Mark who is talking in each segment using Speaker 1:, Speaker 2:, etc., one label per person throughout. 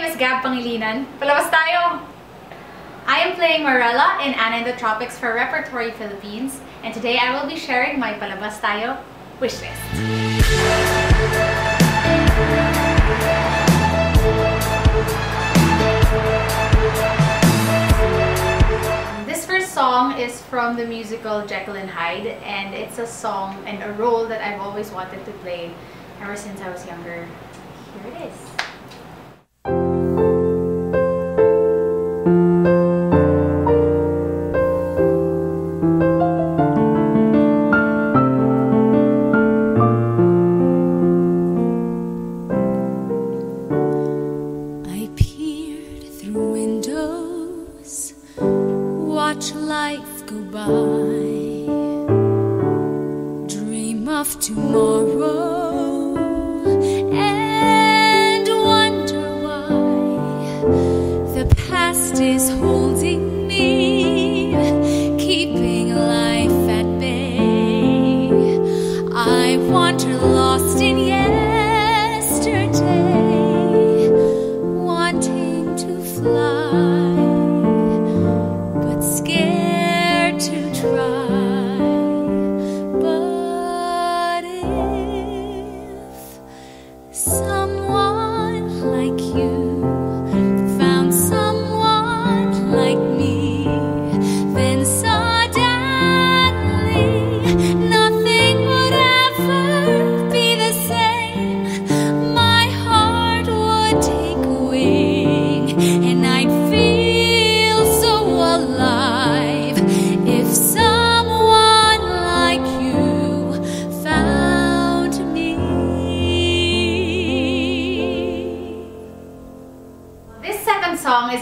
Speaker 1: name is Gab Pangilinan. Palabas tayo! I am playing Marela in Anna in the Tropics for Repertory Philippines, and today I will be sharing my Palabas tayo wish list. This first song is from the musical Jekyll and Hyde, and it's a song and a role that I've always wanted to play ever since I was younger. Here it is.
Speaker 2: Watch life go by, dream of tomorrow, and wonder why the past is holding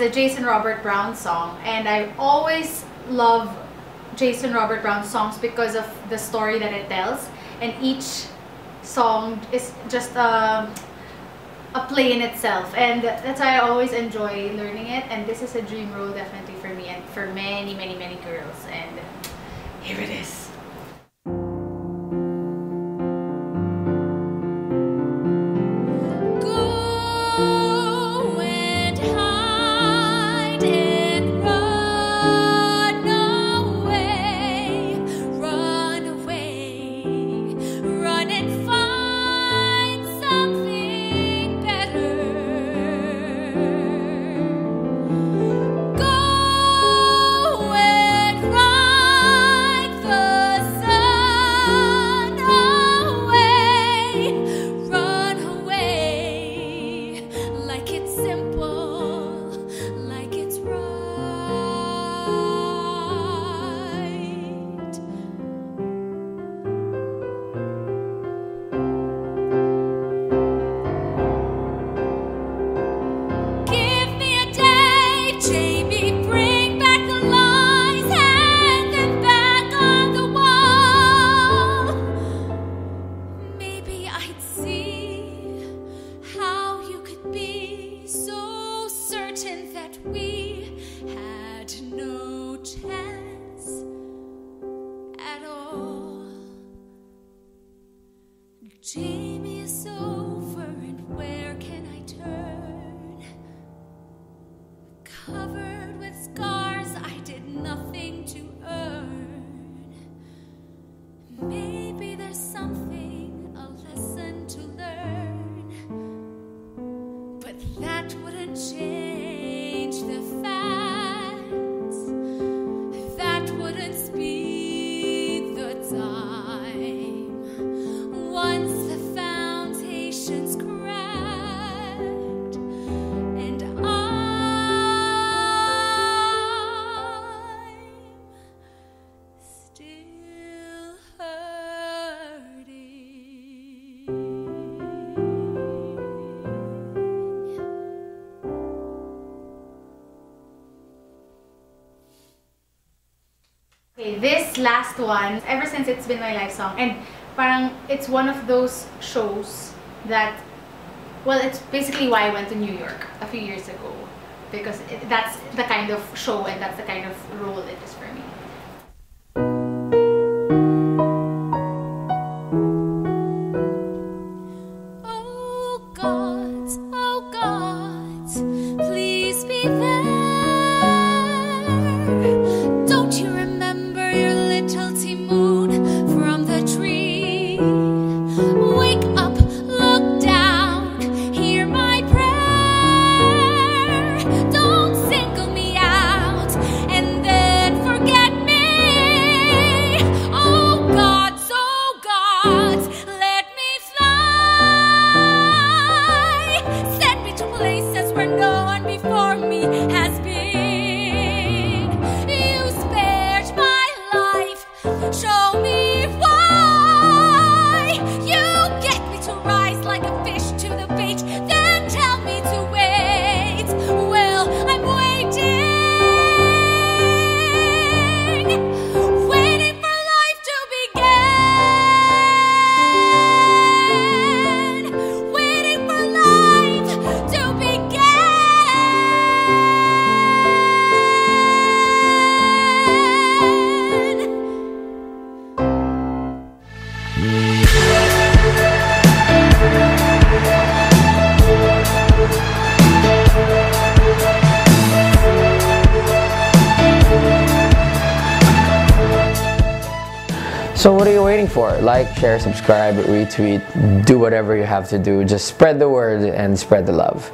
Speaker 1: is a Jason Robert Brown song, and I always love Jason Robert Brown songs because of the story that it tells, and each song is just a, a play in itself, and that's why I always enjoy learning it. And this is a dream role definitely for me and for many, many, many girls. And here it is.
Speaker 2: Certain that we had no chance at all.
Speaker 1: Okay, this last one, ever since it's been my life song, and parang it's one of those shows that, well, it's basically why I went to New York a few years ago. Because it, that's the kind of show and that's the kind of role it is for me.
Speaker 3: So what are you waiting for? Like, share, subscribe, retweet, do whatever you have to do. Just spread the word and spread the love.